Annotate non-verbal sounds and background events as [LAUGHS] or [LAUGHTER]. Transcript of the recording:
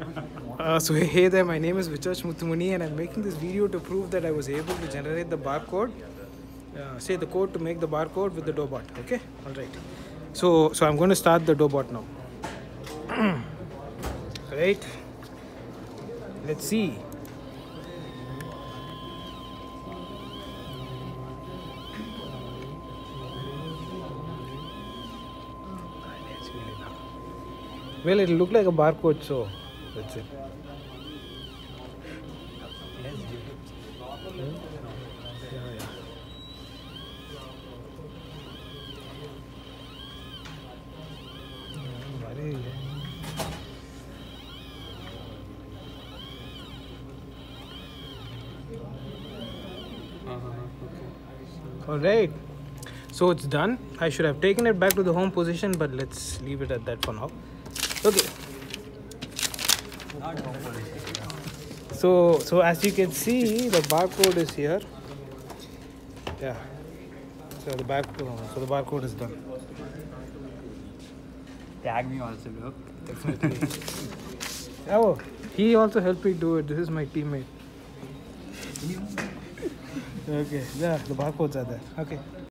Uh, so hey there, my name is Vichach Muthumuni and I'm making this video to prove that I was able to generate the barcode. Uh, say the code to make the barcode with the Dobot. Okay, all right. So so I'm going to start the Dobot now. [CLEARS THROAT] right. Let's see. Well, it'll look like a barcode, so that's it. Yeah, yeah. Mm, All right. So it's done. I should have taken it back to the home position, but let's leave it at that for now. Okay. So so as you can see, the barcode is here. Yeah. So the back so the barcode is done. Tag me also, bro. Definitely. [LAUGHS] oh, he also helped me do it. This is my teammate. Okay. Yeah, the barcodes are there. Okay.